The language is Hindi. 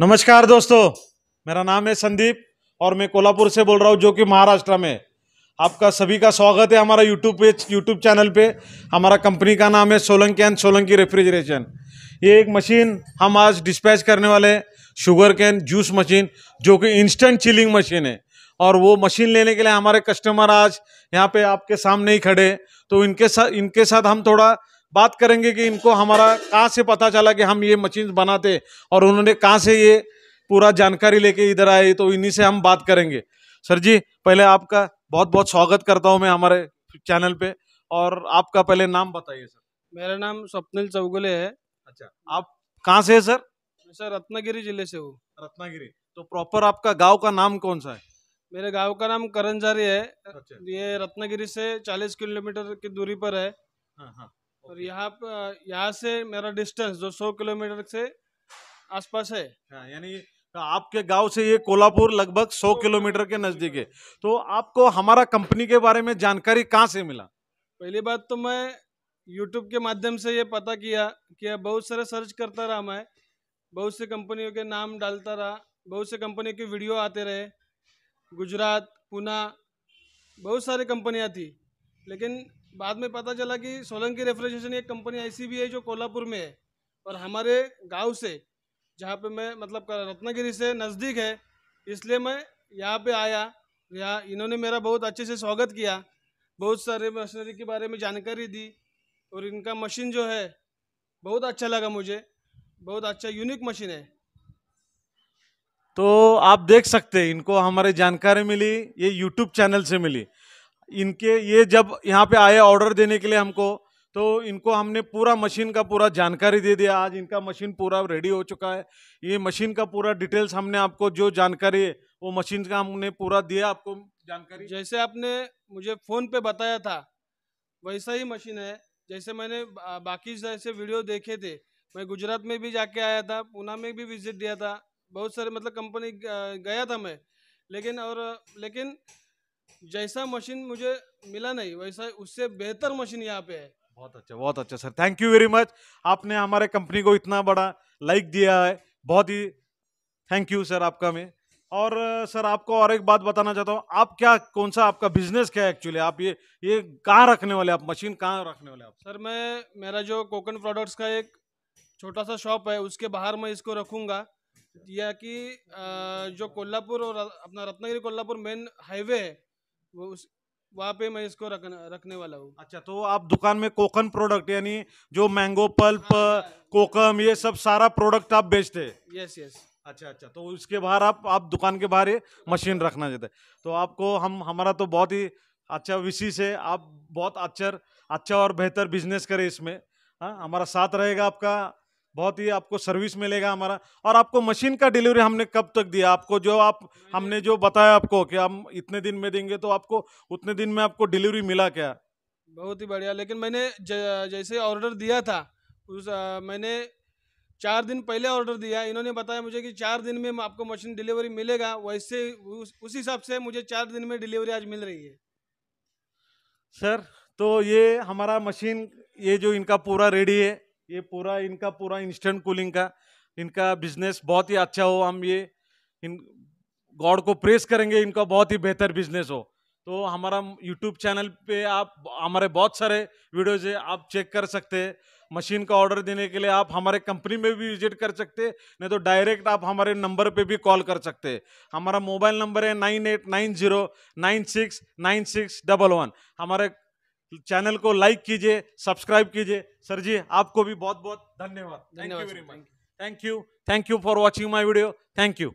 नमस्कार दोस्तों, मेरा नाम है संदीप और मैं कोल्हापुर से बोल रहा हूँ, जो कि महाराष्ट्र में। आपका सभी का स्वागत है हमारा यूट्यूब पे यूट्यूब चैनल पे। हमारा कंपनी का नाम है सोलंकी एंड सोलंकी रेफ्रिजरेशन ये एक मशीन हम आज डिस्पैच करने वाले हैं शुगर कैन जूस मशीन जो कि इंस्टेंट चिलिंग मशीन है। और वो मशीन लेने के लिए हमारे कस्टमर आज यहाँ पे आपके सामने ही खड़े तो इनके साथ इनके साथ हम थोड़ा बात करेंगे कि इनको हमारा कहाँ से पता चला कि हम ये मशीन बनाते और उन्होंने कहाँ से ये पूरा जानकारी लेके इधर आए तो इन्हीं से हम बात करेंगे। सर जी पहले आपका बहुत बहुत स्वागत करता हूँ मैं हमारे चैनल पे और आपका पहले नाम बताइए सर। मेरा नाम स्वप्निल चौगुले है। अच्छा आप कहाँ से है सर? मैं सर रत्नागिरी ज़िले से हूँ। रत्नागिरी तो प्रॉपर आपका गाँव का नाम कौन सा है? मेरे गाँव का नाम करंजारी है। अच्छा। ये रत्नागिरी से 40 किलोमीटर की दूरी पर है। हाँ हाँ। और यहाँ पर यहाँ से मेरा डिस्टेंस जो 100 किलोमीटर से आसपास है। हाँ, यानी आपके गाँव से ये कोल्हापुर लगभग 100 किलोमीटर के नज़दीक है। तो आपको हमारा कंपनी के बारे में जानकारी कहाँ से मिला? पहली बात तो मैं यूट्यूब के माध्यम से ये पता किया कि बहुत सारे सर्च करता रहा मैं। बहुत से कंपनियों के नाम डालता रहा। बहुत से कंपनी के वीडियो आते रहे। गुजरात पूना बहुत सारी कंपनियाँ थी लेकिन बाद में पता चला कि सोलंकी रेफ्रिजरेशन एक कंपनी ऐसी भी है जो कोल्हापुर में है और हमारे गाँव से, जहाँ पे मैं मतलब रत्नागिरी से नज़दीक है, इसलिए मैं यहाँ पे आया। यहाँ इन्होंने मेरा बहुत अच्छे से स्वागत किया, बहुत सारे मशीनरी के बारे में जानकारी दी और इनका मशीन जो है, बहुत अच्छा लगा मुझे। बहुत अच्छा यूनिक मशीन है। तो आप देख सकते हैं, इनको हमारे जानकारी मिली, ये यूट्यूब चैनल से मिली। इनके ये जब यहाँ पे आए ऑर्डर देने के लिए हमको तो इनको हमने पूरा मशीन का पूरा जानकारी दे दिया। आज इनका मशीन पूरा रेडी हो चुका है। ये मशीन का पूरा डिटेल्स हमने आपको जो जानकारी है वो मशीन का हमने पूरा दिया। आपको जानकारी जैसे आपने मुझे फ़ोन पे बताया था, वैसा ही मशीन है। जैसे मैंने बाकी जैसे वीडियो देखे थे, मैं गुजरात में भी जाके आया था पूना में भी विज़िट दिया था। बहुत सारे मतलब कंपनी गया था मैं। लेकिन और, लेकिन जैसा मशीन मुझे मिला नहीं वैसा उससे बेहतर मशीन यहाँ पे है। बहुत अच्छा बहुत अच्छा sir thank you very much आपने हमारे कंपनी को इतना बड़ा लाइक दिया है। बहुत ही थैंक यू सर आपका मैं। और सर आपको और एक बात बताना चाहता हूँ। आप क्या कौन सा आपका बिज़नेस क्या है एक्चुअली आप ये ये कहाँ रखने वाले आप मशीन कहाँ रखने वाले आप? सर मैं मेरा जो कोकन प्रोडक्ट्स का एक छोटा सा शॉप है उसके बाहर मैं इसको रखूँगा। या कि जो कोल्हापुर और अपना रत्नागिरी कोल्हापुर मेन हाईवे है वो उस वहाँ पे मैं इसको रखने रखने वाला हूँ। अच्छा तो आप दुकान में कोकन प्रोडक्ट यानी जो मैंगो पल्प हाँ, कोकम ये सब सारा प्रोडक्ट आप बेचते हैं? यस यस अच्छा अच्छा तो उसके बाहर आप आप दुकान के बाहर ये मशीन रखना चाहते हैं। तो आपको हम हमारा तो बहुत ही अच्छा विशेष है। आप बहुत अच्छा अच्छा और बेहतर बिज़नेस करें इसमें। हाँ हमारा साथ रहेगा आपका। बहुत ही आपको सर्विस मिलेगा हमारा। और आपको मशीन का डिलीवरी हमने कब तक दिया? आपको जो आप हमने जो बताया आपको कि हम इतने दिन में देंगे तो आपको उतने दिन में आपको डिलीवरी मिला क्या? बहुत ही बढ़िया। लेकिन मैंने ज, जैसे ऑर्डर दिया था उस अ, मैंने चार दिन पहले ऑर्डर दिया। इन्होंने बताया मुझे कि चार दिन में आपको मशीन डिलीवरी मिलेगा। वैसे उस उस हिसाब से मुझे चार दिन में डिलीवरी आज मिल रही है। सर तो ये हमारा मशीन ये जो इनका पूरा रेडी है ये पूरा, इनका पूरा इंस्टेंट कूलिंग का, इनका बिज़नेस बहुत ही अच्छा हो। हम ये, इन गॉड को प्रेस करेंगे, इनका बहुत ही बेहतर बिज़नेस हो। तो हमारा यूट्यूब चैनल पे आप, हमारे बहुत सारे वीडियोज़ है, आप चेक कर सकते हैं। मशीन का ऑर्डर देने के लिए आप हमारे कंपनी में भी विज़िट कर सकते हैं, नहीं तो डायरेक्ट आप हमारे नंबर पे भी कॉल कर सकते हैं। हमारा मोबाइल नंबर है nine eight nine zero nine six nine six double one हमारे चैनल को लाइक कीजिए सब्सक्राइब कीजिए। सर जी आपको भी बहुत बहुत धन्यवाद thank you very much thank you thank you for watching my video thank you